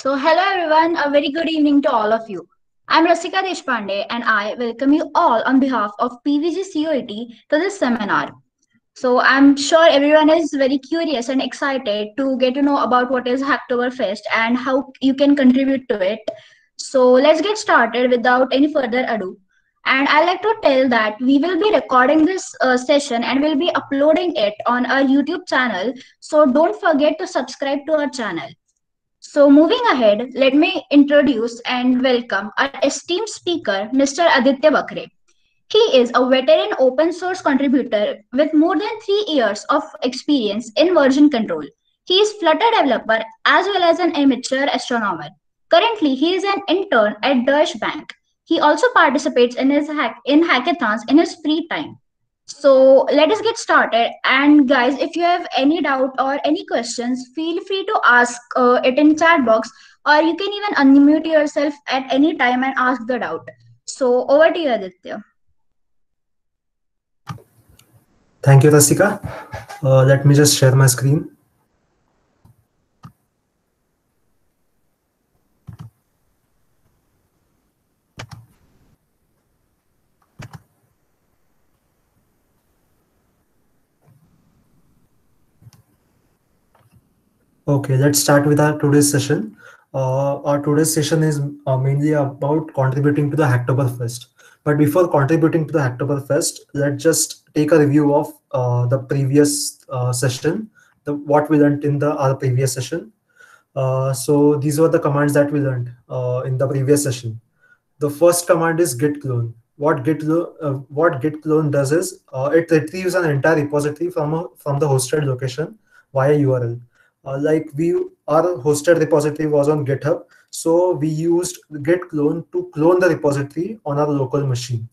So, hello everyone, a very good evening to all of you. I'm Rasika Deshpande and I welcome you all on behalf of PVG COET to this seminar. So, I'm sure everyone is very curious and excited to get to know about what is Hacktoberfest and how you can contribute to it. So, let's get started without any further ado. And I'd like to tell that we will be recording this uh, session and we'll be uploading it on our YouTube channel. So, don't forget to subscribe to our channel. So moving ahead, let me introduce and welcome our esteemed speaker, Mr. Aditya Bakare. He is a veteran open source contributor with more than three years of experience in version control. He is Flutter developer as well as an amateur astronomer. Currently, he is an intern at Deutsche Bank. He also participates in his hack in hackathons in his free time. So let us get started. And guys, if you have any doubt or any questions, feel free to ask uh, it in chat box, or you can even unmute yourself at any time and ask the doubt. So over to you, Aditya. Thank you, Rasika. Uh, let me just share my screen. Okay, let's start with our today's session. Uh, our today's session is uh, mainly about contributing to the Hacktoberfest. But before contributing to the Hacktoberfest, let's just take a review of uh, the previous uh, session, the, what we learned in the our previous session. Uh, so these were the commands that we learned uh, in the previous session. The first command is git clone. What git what git clone does is it retrieves an entire repository from a, from the hosted location via URL uh, like we our hosted repository was on github so we used git clone to clone the repository on our local machine.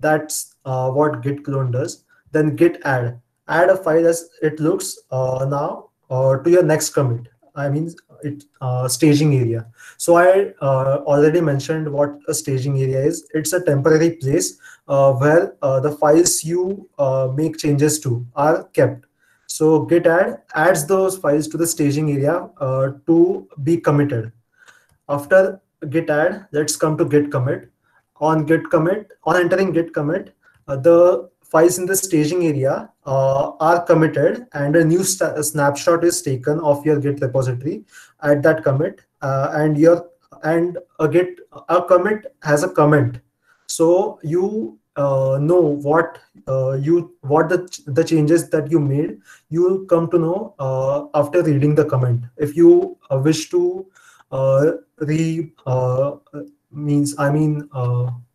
That's uh, what git clone does. Then git add. Add a file as it looks uh, now uh, to your next commit. I mean it uh, staging area. So i uh, already mentioned what a staging area is. It's a temporary place where the files you make changes to are kept so git add adds those files to the staging area uh, to be committed. After git add, let's come to git commit. On git commit, on entering git commit, uh, the files in the staging area uh, are committed and a new snapshot is taken of your git repository at that commit uh, and your and a git a commit has a comment so you uh, know what uh, you what the the changes that you made you come to know uh, after reading the comment. If you uh, wish to uh, re uh, means i mean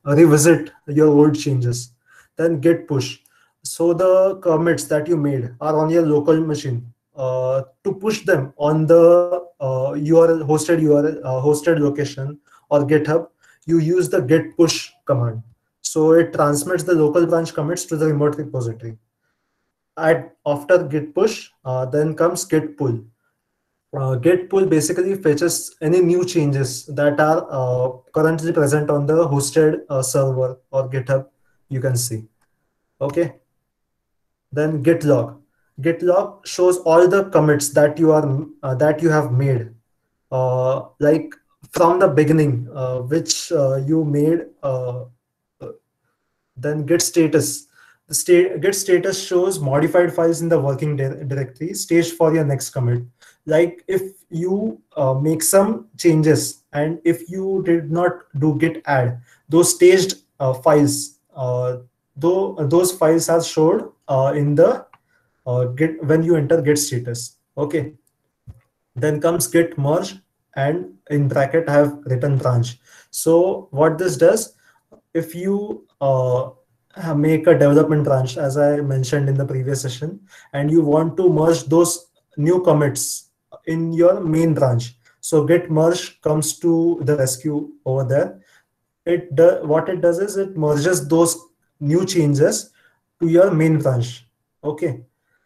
revisit your old changes then git push. So the commits that you made are on your local machine. To push them on the url hosted url hosted location or github you use the git push command so it transmits the local branch commits to the remote repository. At, after git push, uh, then comes git pull. Uh, git pull basically fetches any new changes that are uh, currently present on the hosted uh, server or GitHub, you can see. Okay. Then git log. Git log shows all the commits that you are uh, that you have made, uh, like from the beginning, which you made then git status. The state git status shows modified files in the working di directory staged for your next commit. Like if you uh, make some changes and if you did not do git add, those staged uh, files, uh, though those files are showed uh, in the uh, git when you enter git status. Okay. Then comes git merge and in bracket I have written branch. So what this does, if you Uh, make a development branch, as I mentioned in the previous session, and you want to merge those new commits in your main branch. So git merge comes to the rescue over there. It what it does is it merges those new changes to your main branch. Okay.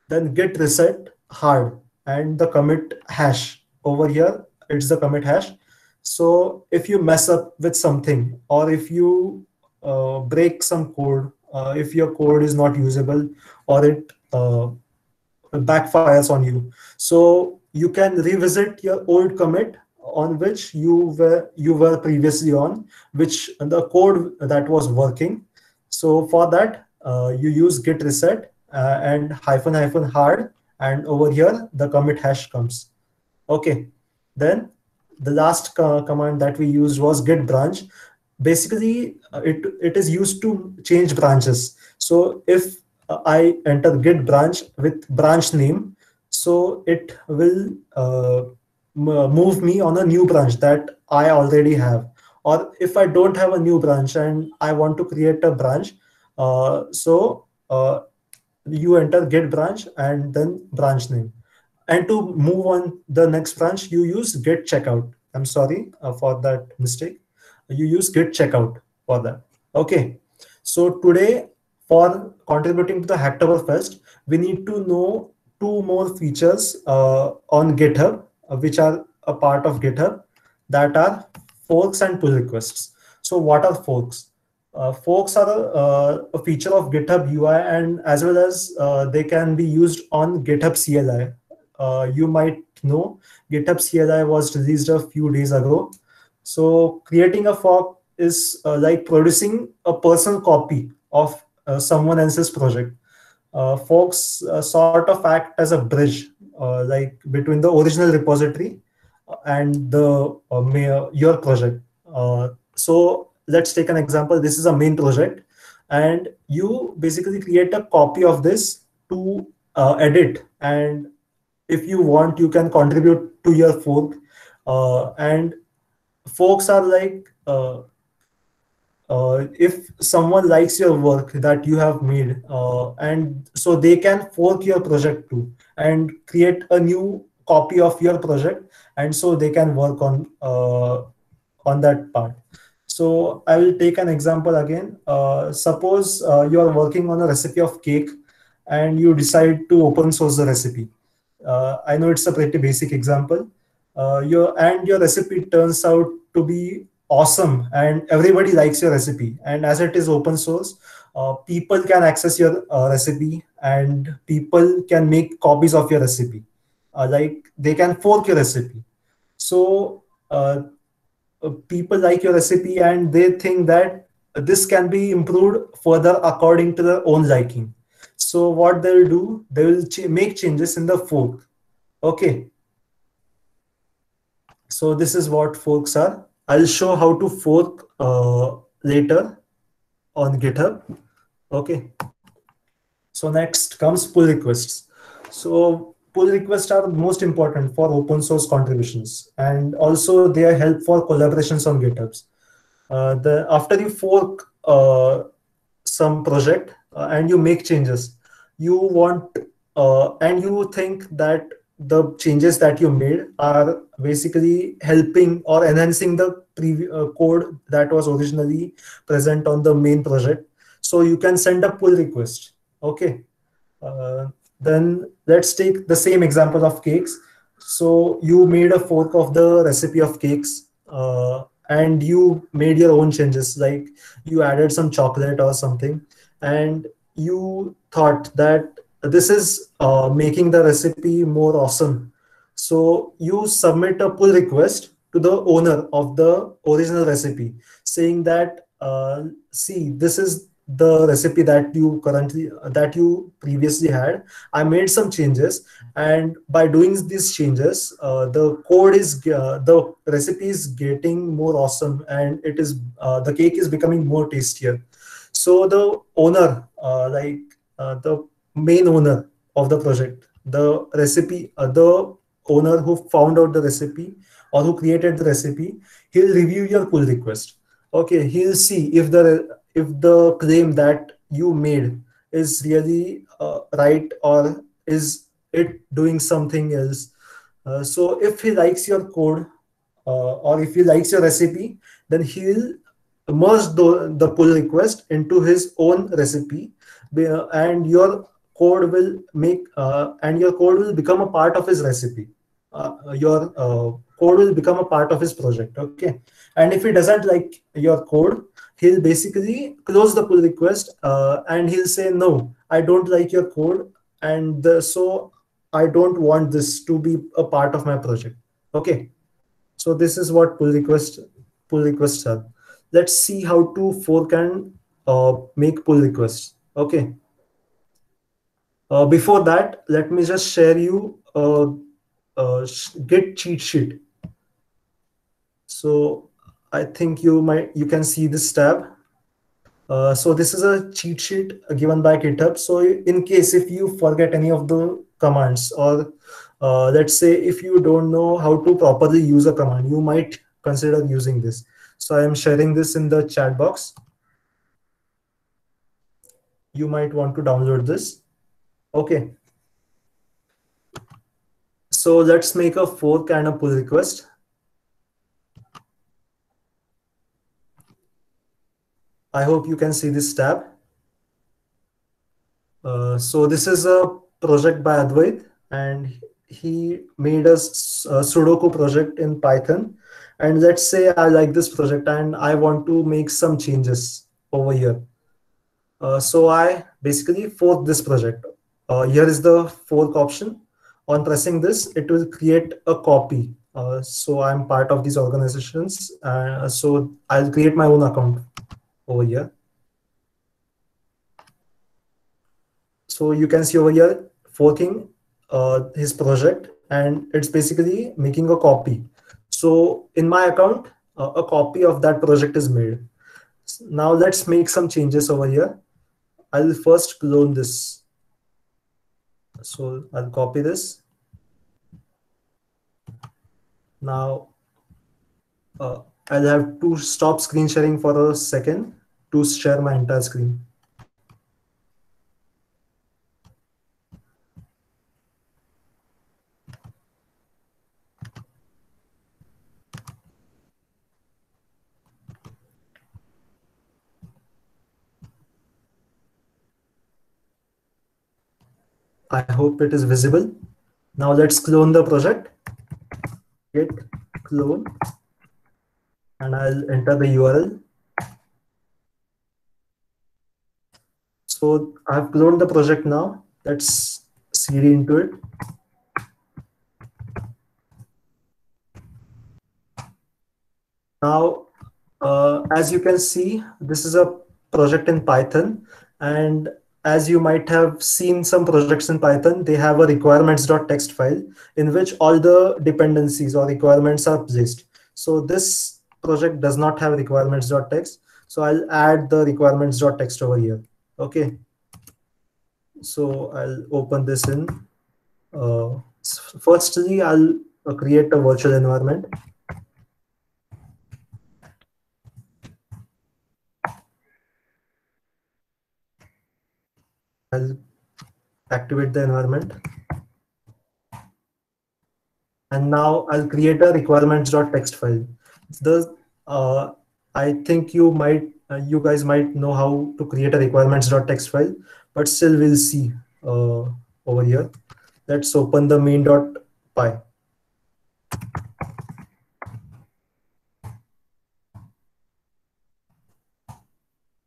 Then git reset hard and the commit hash over here. It's the commit hash. So if you mess up with something or if you uh, break some code uh, if your code is not usable or it uh, backfires on you. So you can revisit your old commit on which you were you were previously on, which the code that was working. So for that, uh, you use git reset uh, and hyphen hyphen hard, and over here the commit hash comes. Okay, then the last co command that we used was git branch. Basically, uh, it it is used to change branches. So if uh, I enter git branch with branch name, so it will uh, move me on a new branch that I already have. Or if I don't have a new branch and I want to create a branch, uh, so uh, you enter git branch and then branch name. And to move on the next branch, you use git checkout. I'm sorry uh, for that mistake. You use git checkout for that. Okay. So today, for contributing to the Hacktoberfest, we need to know two more features uh, on GitHub uh, which are a part of GitHub that are forks and pull requests. So what are forks? Uh, forks are a, uh, a, feature of GitHub UI and as well as uh, they can be used on GitHub CLI. Uh, you might know GitHub CLI was released a few days ago. So creating a fork is uh, like producing a personal copy of someone else's project. forks sort of act as a bridge uh, like between the original repository and the uh, your project. Uh, so let's take an example. This is a main project, and you basically create a copy of this to edit. And if you want, you can contribute to your fork. and forks are like uh, if someone likes your work that you have made uh, and so they can fork your project too and create a new copy of your project and so they can work on uh, on that part. So i will take an example again. Uh, suppose uh, you are working on a recipe of cake and you decide to open source the recipe. Uh, i know it's a pretty basic example your and your recipe turns out to be awesome and everybody likes your recipe. And as it is open source uh, people can access your uh, recipe and people can make copies of your recipe. Uh, like they can fork your recipe. So uh, uh, people like your recipe and they think that this can be improved further according to their own liking. So what they'll do they will ch make changes in the fork. Okay so this is what forks are I'll show how to fork uh, later on GitHub. Okay. So next comes pull requests. So pull requests are most important for open source contributions, and also they are help for collaborations on GitHubs. Uh, the after you fork uh, some project uh, and you make changes, you want uh, and you think that the changes that you made are basically helping or enhancing the uh, code that was originally present on the main project. So you can send a pull request. Okay. Uh, then let's take the same example of cakes. So you made a fork of the recipe of cakes uh, and you made your own changes, like you added some chocolate or something, and you thought that this is uh, making the recipe more awesome. So you submit a pull request to the owner of the original recipe saying that, uh, see, this is the recipe that you currently that you previously had i made some changes and by doing these changes uh, the code is uh, the recipe is getting more awesome and it is uh, the cake is becoming more tastier so the owner uh, like uh, the main owner of the project, the recipe, uh, the owner who found out the recipe or who created the recipe, he'll review your pull request. Okay, he'll see if the if the claim that you made is really uh, right or is it doing something else. Uh, so if he likes your code uh, or if he likes your recipe, then he'll merge the, the pull request into his own recipe and your code will make uh, and your code will become a part of his recipe uh, your uh, code will become a part of his project okay and if he doesn't like your code he'll basically close the pull request uh, and he'll say no i don't like your code and so i don't want this to be a part of my project okay So this is what pull request pull requests are. Let's see how to fork and uh, make pull requests. Okay. Uh, before that, let me just share you a, a Git cheat sheet. So I think you might you can see this tab. Uh, so this is a cheat sheet given by GitHub. So in case if you forget any of the commands or uh, let's say if you don't know how to properly use a command, you might consider using this. So I am sharing this in the chat box. You might want to download this. Okay. So let's make a fork and a pull request. I hope you can see this tab. Uh, so this is a project by Advait and he made a, a Sudoku project in Python. And let's say I like this project and I want to make some changes over here. Uh, so I basically fork this project. Uh, here is the fork option. On pressing this, it will create a copy. Uh, so I'm part of these organizations. Uh, so I'll create my own account over here. So you can see over here forking uh, his project and it's basically making a copy. So in my account, uh, a copy of that project is made. Now let's make some changes over here. I'll first clone this. So I'll copy this. Now uh, I'll have to stop screen sharing for a second to share my entire screen. I hope it is visible. Now let's clone the project. Git clone and I'll enter the URL. So I've cloned the project now. Let's cd into it. Now, uh, as you can see, this is a project in Python. And as you might have seen some projects in Python, they have a requirements.txt file in which all the dependencies or requirements are placed. So this project does not have requirements.txt. So I'll add the requirements.txt over here. Okay. So I'll open this in. Uh, firstly, I'll uh, create a virtual environment. I'll activate the environment. And now I'll create a requirements.txt file. The uh, I think you might uh, you guys might know how to create a requirements.txt file, but still we'll see uh, over here. Let's open the main.py.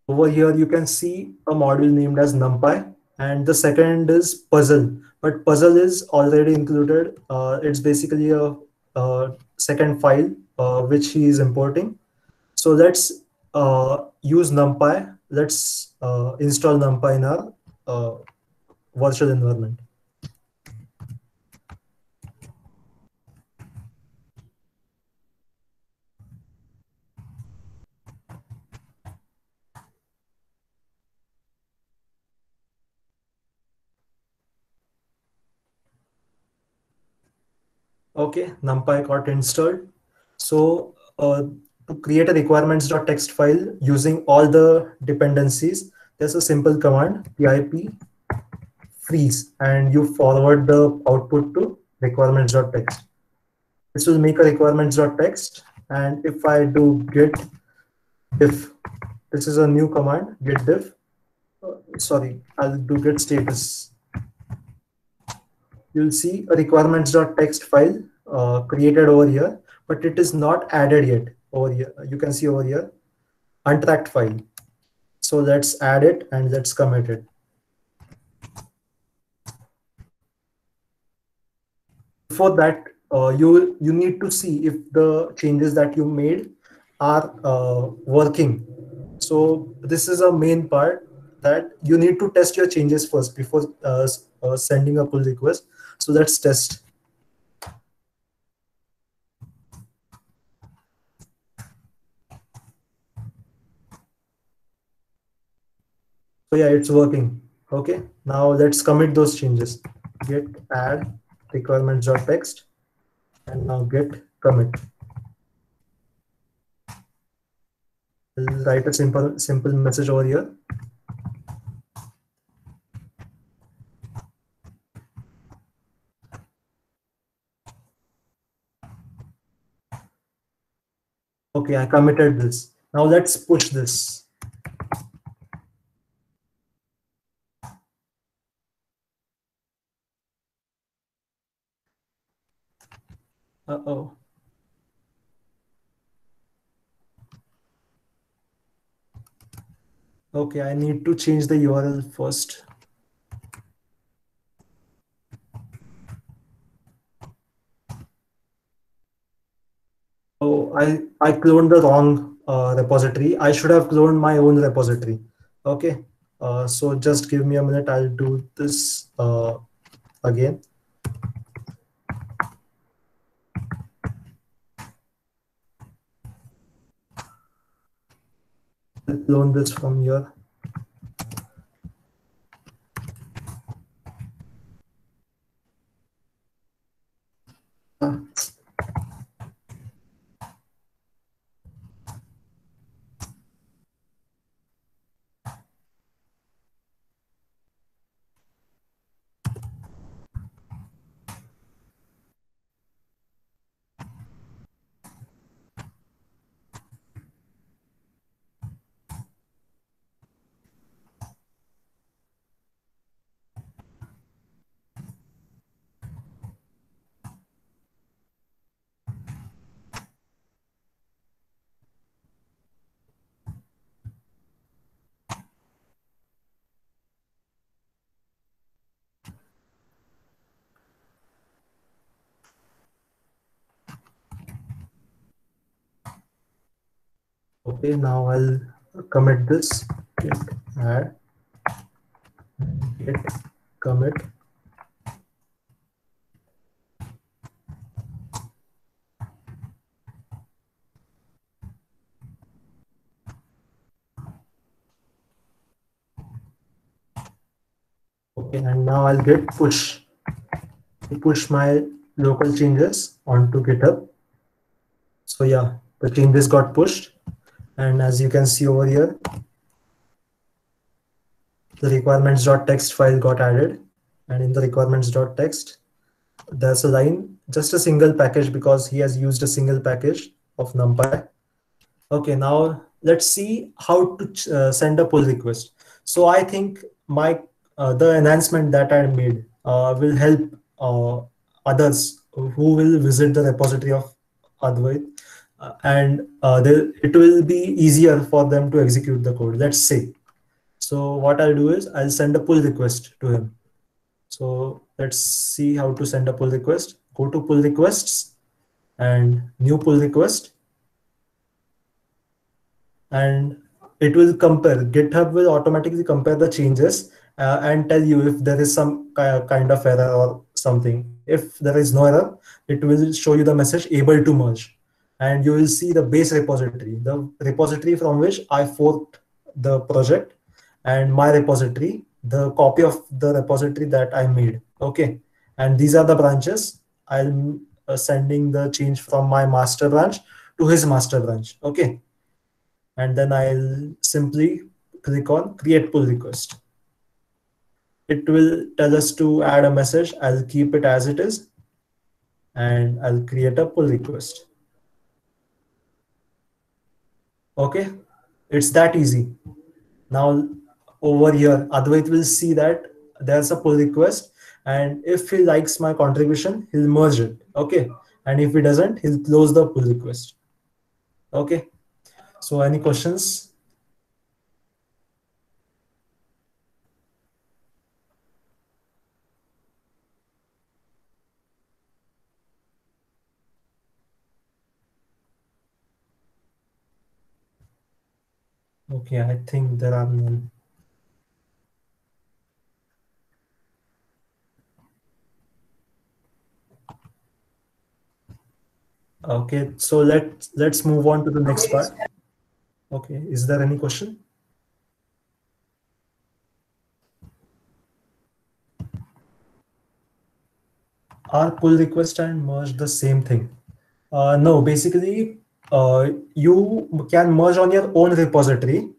Over here, you can see a module named as NumPy and the second is puzzle. But puzzle is already included. Uh, it's basically a, a second file uh, which he is importing. So let's uh, use numpy. Let's uh, install numpy in our uh, virtual environment Okay, NumPy got installed. So uh, to create a requirements.txt file using all the dependencies, there's a simple command pip freeze and you forward the output to requirements.txt. This will make a requirements.txt and if I do git diff, this is a new command git diff. Uh, sorry, I'll do git status you'll see a requirements.txt file uh, created over here, but it is not added yet over here. You can see over here, untracked file. So let's add it and let's commit it. Before that, uh, you you need to see if the changes that you made are uh, working. So this is a main part that you need to test your changes first before uh, uh, sending a pull request. So let's test. So yeah, it's working. Okay, now let's commit those changes. Git add requirements.txt and now git commit. I'll write a simple simple message over here. Okay, I committed this. Now let's push this. Uh-oh. Okay, I need to change the URL first. Oh, I, I cloned the wrong uh, repository. I should have cloned my own repository. Okay, uh, so just give me a minute. I'll do this uh, again. Clone this from here. Okay, now I'll commit this. Git add git commit. Okay, and now I'll get push to push my local changes onto GitHub. So yeah, the changes got pushed and as you can see over here the requirements.txt file got added. And in the requirements.txt there's a line just a single package because he has used a single package of numpy. Okay now let's see how to uh, send a pull request. So i think my uh, the enhancement that i made uh, will help uh, others who will visit the repository of advait and uh, they, it will be easier for them to execute the code let's say. So what i'll do is i'll send a pull request to him. So let's see how to send a pull request. Go to pull requests and new pull request. And it will compare. Github will automatically compare the changes uh, and tell you if there is some kind of error or something. If there is no error it will show you the message able to merge and you will see the base repository, the repository from which I forked the project and my repository, the copy of the repository that I made. Okay. And these are the branches. I'm uh, sending the change from my master branch to his master branch. Okay. And then I'll simply click on create pull request. It will tell us to add a message. I'll keep it as it is and I'll create a pull request. Okay, it's that easy. Now over here, Advait will see that there's a pull request and if he likes my contribution, he'll merge it. Okay, and if he doesn't, he'll close the pull request. Okay, so any questions? Okay, I think there are none. Okay, so let let's move on to the next part. Okay, is there any question? Are pull request and merge the same thing? Uh, no, basically, uh, you can merge on your own repository,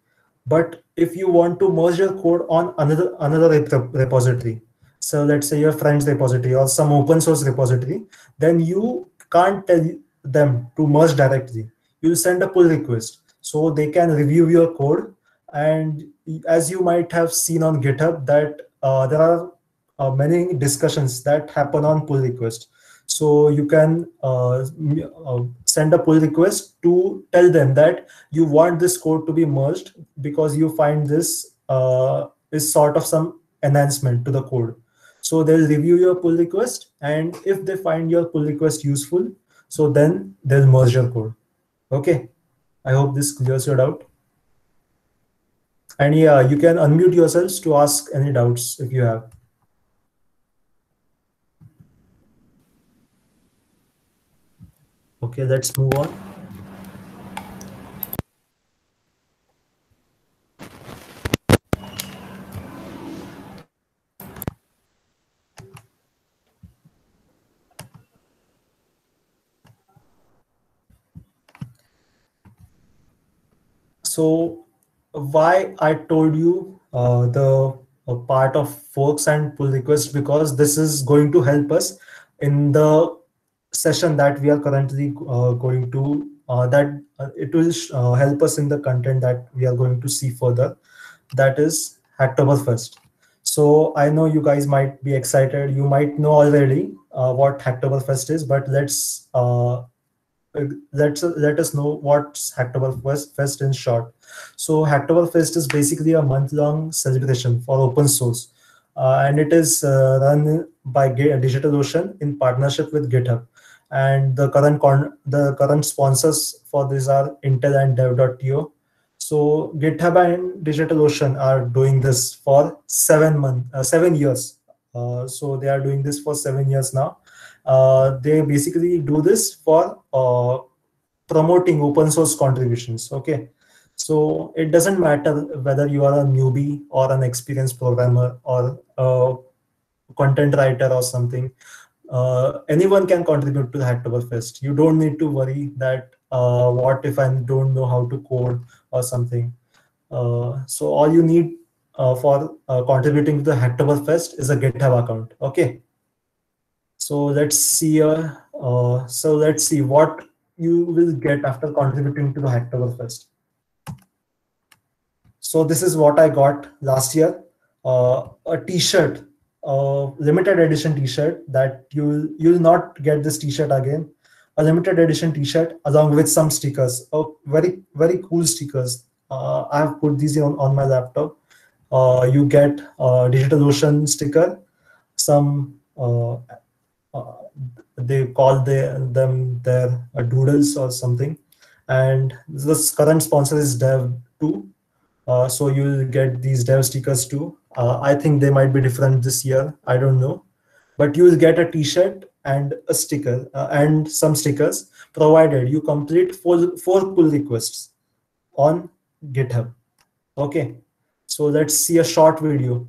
but if you want to merge your code on another another rep repository, so let's say your friend's repository or some open source repository, then you can't tell them to merge directly. You'll send a pull request so they can review your code. And as you might have seen on GitHub, that uh, there are uh, many discussions that happen on pull request. So you can uh, uh, send a pull request to tell them that you want this code to be merged because you find this uh, is sort of some enhancement to the code. So they'll review your pull request, and if they find your pull request useful, so then they'll merge your code. Okay, I hope this clears your doubt. And yeah, you can unmute yourselves to ask any doubts if you have. Okay, let's move on. So why I told you uh, the uh, part of forks and pull requests because this is going to help us in the session that we are currently uh, going to uh, that uh, it will uh, help us in the content that we are going to see further that is Hacktoberfest. So I know you guys might be excited. You might know already what Hacktoberfest is, but let's let's let us know what's Hacktoberfest in short. So Hacktoberfest is basically a month-long celebration for open source, uh, and it is uh, run by DigitalOcean in partnership with GitHub. And the current the current sponsors for this are Intel and Dev.to. So GitHub and DigitalOcean are doing this for seven months, uh, seven years. Uh, so they are doing this for seven years now uh, they basically do this for uh, promoting open source contributions. Okay. So it doesn't matter whether you are a newbie or an experienced programmer or a content writer or something. Uh, anyone can contribute to the Hacktoberfest. You don't need to worry that uh, what if I don't know how to code or something. Uh, so all you need uh, for contributing to the Hacktoberfest is a GitHub account. Okay. So let's see. Uh, uh, so let's see what you will get after contributing to the Hacktoberfest. So this is what I got last year. Uh, a T-shirt, a limited edition T-shirt that you'll you'll not get this T-shirt again. A limited edition T-shirt along with some stickers. Oh, very very cool stickers. Uh, I have put these on on my laptop. Uh, you get a DigitalOcean sticker, some uh, uh, they call the, them their uh, doodles or something. And this current sponsor is Dev too. Uh, so you'll get these Dev stickers too. I think they might be different this year. I don't know. But you will get a t-shirt and a sticker uh, and some stickers provided you complete four, four pull requests on GitHub. Okay, so let's see a short video.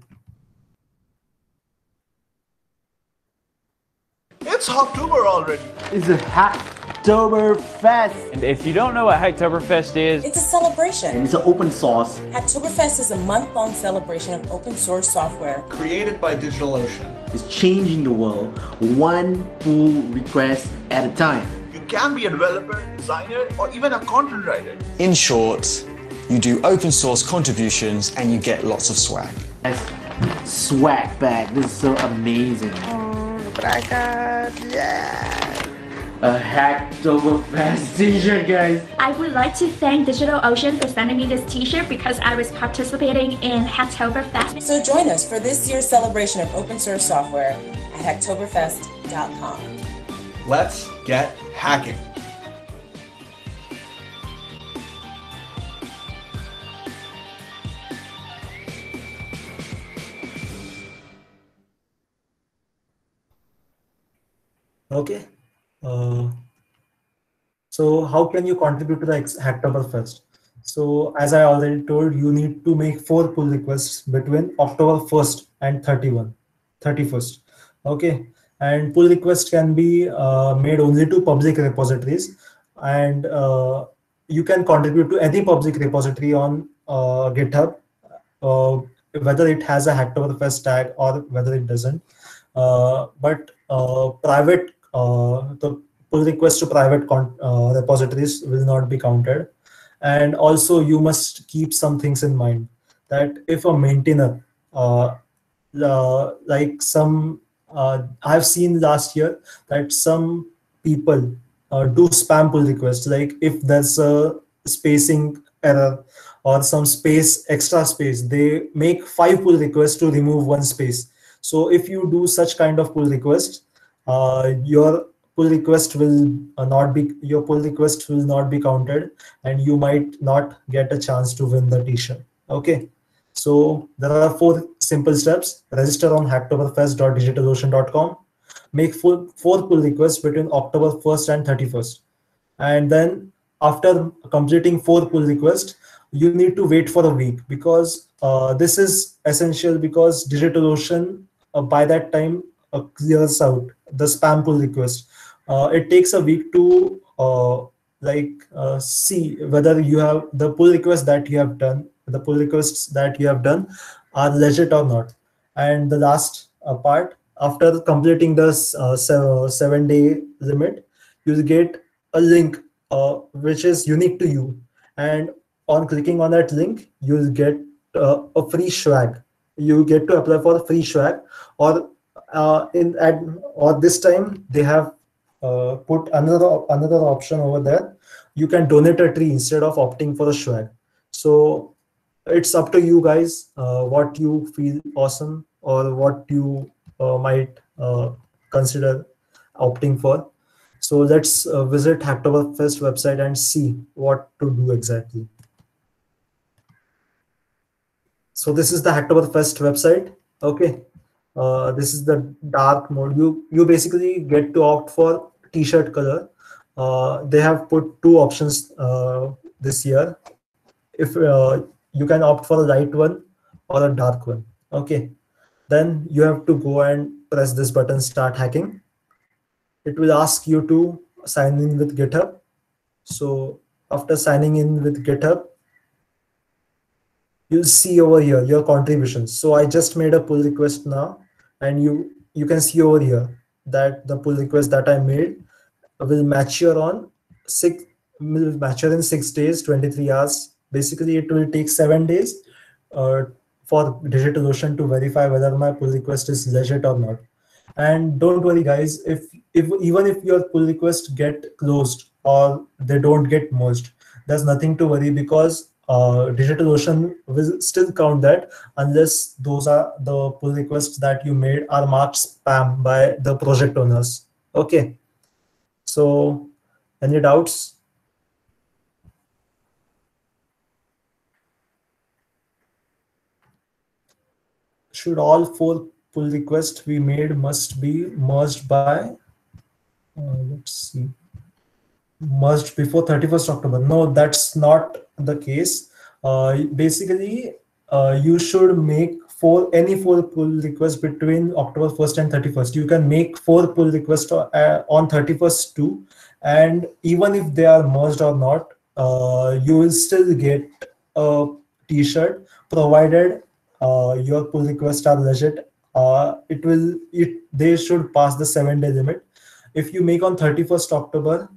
It's October already. It's a Hacktoberfest. And if you don't know what Hacktoberfest is, it's a celebration. And it's an open source. Hacktoberfest is a month-long celebration of open source software created by DigitalOcean. It's changing the world one pull request at a time. You can be a developer, designer, or even a content writer. In short, you do open source contributions and you get lots of swag. That's swag bag. This is so amazing. Oh, but I got Yeah a hacked over fast t-shirt guys I would like to thank DigitalOcean for sending me this t-shirt because I was participating in Hacktoberfest. So join us for this year's celebration of open source software at hacktoberfest.com. Let's get hacking. Okay. Uh, so how can you contribute to the Hacktoberfest? So as I already told, you need to make four pull requests between October 1st and 31, 31st. Okay. And pull request can be uh, made only to public repositories and uh, you can contribute to any public repository on uh, GitHub, uh, whether it has a Hacktoberfest tag or whether it doesn't. Uh, but uh, private, the pull request to private uh, repositories will not be counted. And also, you must keep some things in mind that if a maintainer, uh, uh, like some, uh, I've seen last year that some people uh, do spam pull requests. Like if there's a spacing error or some space, extra space, they make five pull requests to remove one space. So if you do such kind of pull request, uh, your pull request will uh, not be your pull request will not be counted, and you might not get a chance to win the t-shirt. Okay. So there are four simple steps. Register on hacktoberfest.digitalocean.com. Make full, four pull requests between October 1st and 31st. And then after completing four pull requests, you need to wait for a week because uh, this is essential because DigitalOcean uh, by that time uh, clears out the spam pull request. Uh, it takes a week to uh, like uh, see whether you have the pull request that you have done, the pull requests that you have done are legit or not. And the last uh, part, after completing the uh, se- seven day limit, you'll get a link which is unique to you. And on clicking on that link, you'll get a free swag. You get to apply for free swag, or uh, in at or this time they have uh, put another another option over there. You can donate a tree instead of opting for a swag. So it's up to you guys uh, what you feel awesome or what you uh, might uh, consider opting for. So let's uh, visit Hacktoberfest website and see what to do exactly. So this is the Hacktoberfest website. Okay, uh, this is the dark mode. You you basically get to opt for t-shirt color. Uh, they have put two options uh, this year. If uh, you can opt for a light one or a dark one. Okay, then you have to go and press this button, start hacking. It will ask you to sign in with GitHub. So after signing in with GitHub, you'll see over here your contributions. So I just made a pull request now, and you you can see over here that the pull request that I made will mature on six will mature in six days, 23 hours. Basically, it will take seven days uh, for DigitalOcean to verify whether my pull request is legit or not. And don't worry, guys. If if even if your pull request get closed or they don't get merged, there's nothing to worry because uh, DigitalOcean will still count that unless those are the pull requests that you made are marked spam by the project owners. Okay. So, any doubts? Should all four pull requests we made must be merged by, uh, let's see, merged before 31st October. No, that's not the case. Uh, basically, uh, you should make four any four pull requests between October 1st and 31st. You can make four pull requests uh, on 31st too, and even if they are merged or not, uh, you will still get a T-shirt provided uh, your pull requests are legit. It will it they should pass the seven day limit. If you make on 31st October,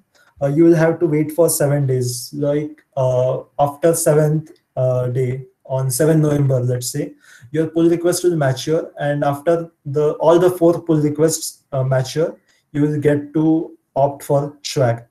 uh, you will have to wait for seven days. Like uh, after seventh uh, day on 7 November, let's say, your pull request will mature, and after the all the four pull requests uh, mature, you will get to opt for swag.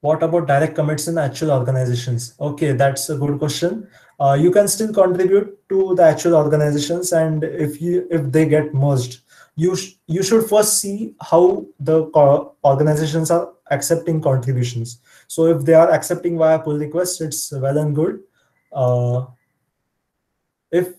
What about direct commits in actual organizations? Okay, that's a good question. Uh, you can still contribute to the actual organizations, and if you if they get merged, you sh- you should first see how the co- organizations are accepting contributions. So if they are accepting via pull request, it's well and good. Uh, if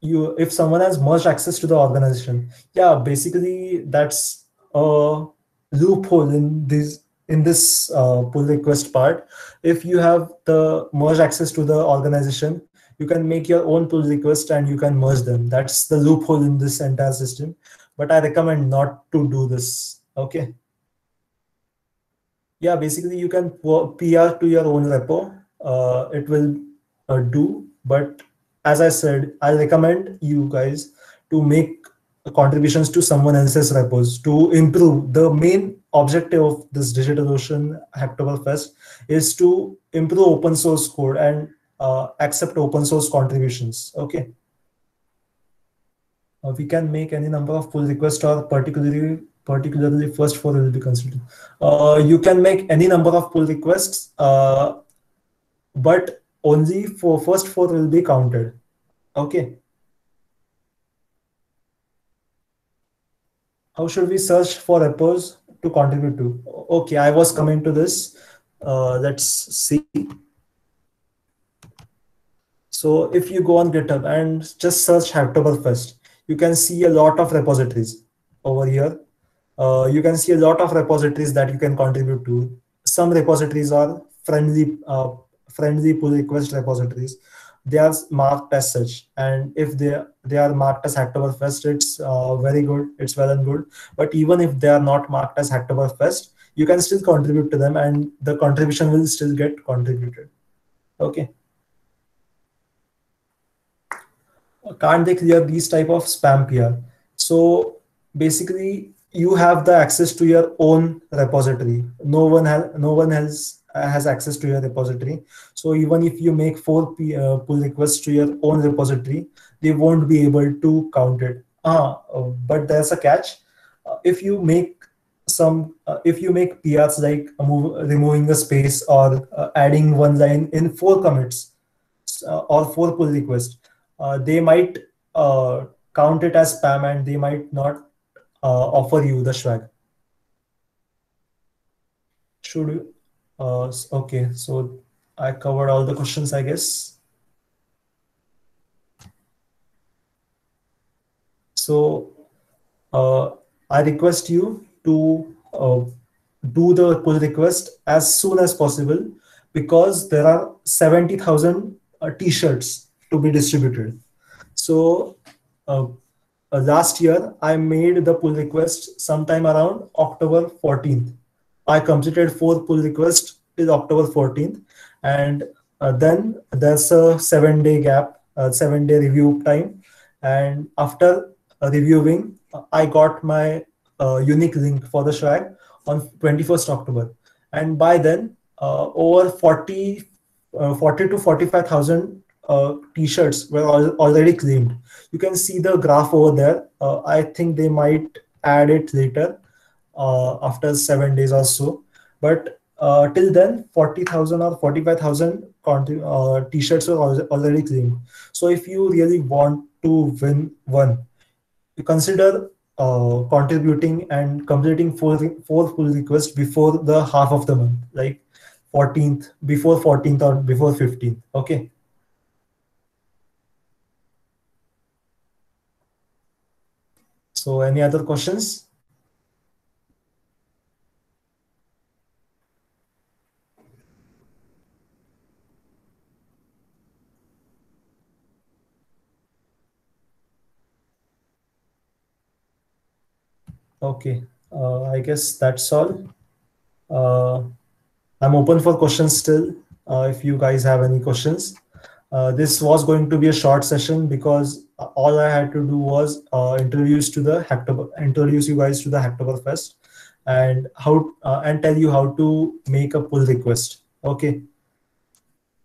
you if someone has merged access to the organization yeah basically that's a loophole in this in this uh, pull request part if you have the merge access to the organization you can make your own pull request and you can merge them that's the loophole in this entire system but i recommend not to do this okay yeah basically you can pr to your own repo uh, it will uh, do but as I said, I recommend you guys to make contributions to someone else's repos to improve. The main objective of this DigitalOcean Hacktoberfest is to improve open source code and uh, accept open source contributions. Okay. Uh, we can make any number of pull requests or particularly particularly first four will be considered. Uh, you can make any number of pull requests, uh, but only for first four will be counted. Okay. How should we search for repos to contribute to? Okay, I was coming to this. Uh, let's see. So if you go on GitHub and just search Hacktoberfest, you can see a lot of repositories over here. Uh, you can see a lot of repositories that you can contribute to. Some repositories are friendly uh, friendly pull request repositories. They are marked as such. And if they they are marked as hacktoberfest it's uh, very good. It's well and good. But even if they are not marked as hacktoberfest you can still contribute to them and the contribution will still get contributed. Okay can't they clear these type of spam here? so basically you have the access to your own repository no one has no one else has access to your repository. So even if you make four P, uh, pull requests to your own repository, they won't be able to count it. Ah, uh, but there's a catch. Uh, if you make some, uh, if you make PRs like move, removing a space or uh, adding one line in four commits uh, or four pull requests, they might count it as spam and they might not offer you the swag. Should you? Uh, okay, so I covered all the questions, I guess. So uh, I request you to uh, do the pull request as soon as possible because there are 70,000 uh, t-shirts to be distributed. So uh, uh, last year I made the pull request sometime around October 14th. I completed four pull requests till October 14th, and uh, then there's a seven day gap, uh, seven day review time, and after uh, reviewing, I got my uh, unique link for the swag on 21st October, and by then over 40, uh, 40 to 45,000 t-shirts were al already claimed. You can see the graph over there. I think they might add it later uh, after seven days or so. But uh, till then, 40,000 or 45,000 uh, t-shirts were already claimed. So if you really want to win one, you consider uh, contributing and completing four, four pull requests before the half of the month, like 14th, before 14th or before 15th. Okay. So any other questions? Okay, uh, I guess that's all. Uh, I'm open for questions still. Uh, if you guys have any questions, uh, this was going to be a short session because all I had to do was uh, introduce to the Hacktober, introduce you guys to the Hacktoberfest, and how uh, and tell you how to make a pull request. Okay.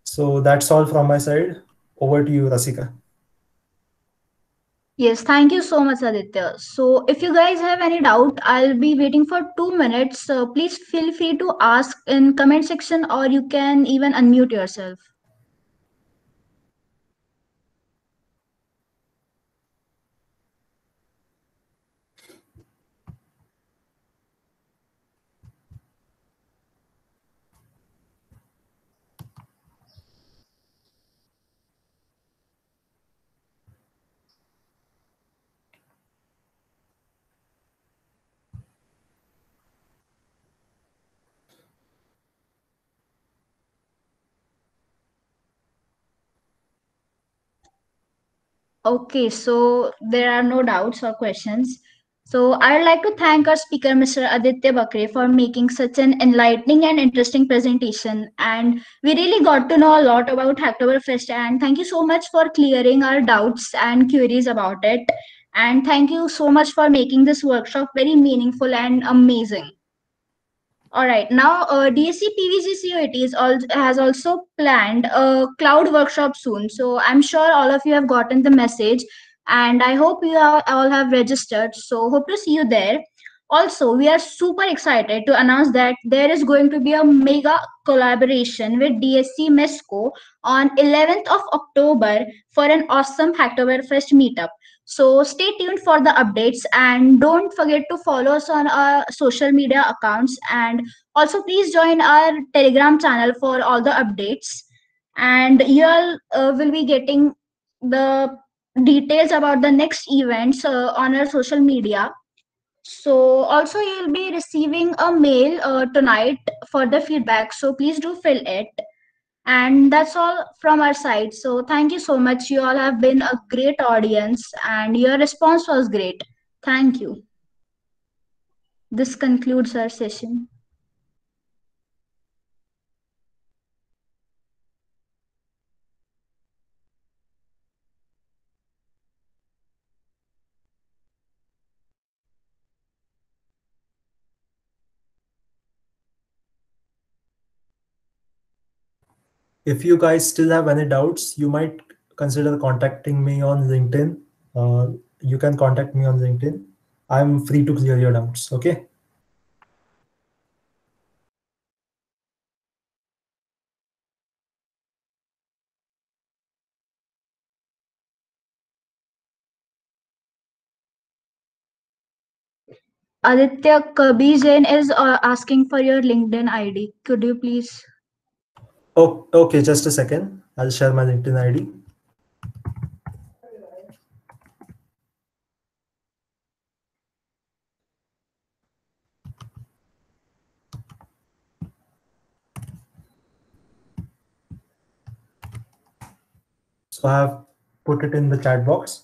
So that's all from my side. Over to you, Rasika. Yes, thank you so much, Aditya. So, if you guys have any doubt, I'll be waiting for two minutes. Please feel free to ask in comment section or you can even unmute yourself. Okay, so there are no doubts or questions. So I'd like to thank our speaker, Mr. Aditya Bakare, for making such an enlightening and interesting presentation. And we really got to know a lot about Hacktoberfest. And thank you so much for clearing our doubts and queries about it. And thank you so much for making this workshop very meaningful and amazing. All right, now uh, DSC PVG COET has also planned a cloud workshop soon. So I'm sure all of you have gotten the message and I hope you all have registered. So hope to see you there. Also, we are super excited to announce that there is going to be a mega collaboration with DSC MESCO on 11th of October for an awesome Hacktoberfest meetup. So stay tuned for the updates and don't forget to follow us on our social media accounts and also please join our Telegram channel for all the updates. And you all uh, will be getting the details about the next events uh, on our social media. So also you'll be receiving a mail uh, tonight for the feedback. So please do fill it. And that's all from our side. So thank you so much. You all have been a great audience and your response was great. Thank you. This concludes our session. If you guys still have any doubts, you might consider contacting me on LinkedIn. Uh, you can contact me on LinkedIn. I'm free to clear your doubts. Okay. Aditya Kabir Jain is uh, asking for your LinkedIn ID. Could you please? Oh, okay. Just a second. I'll share my LinkedIn ID. So I have put it in the chat box.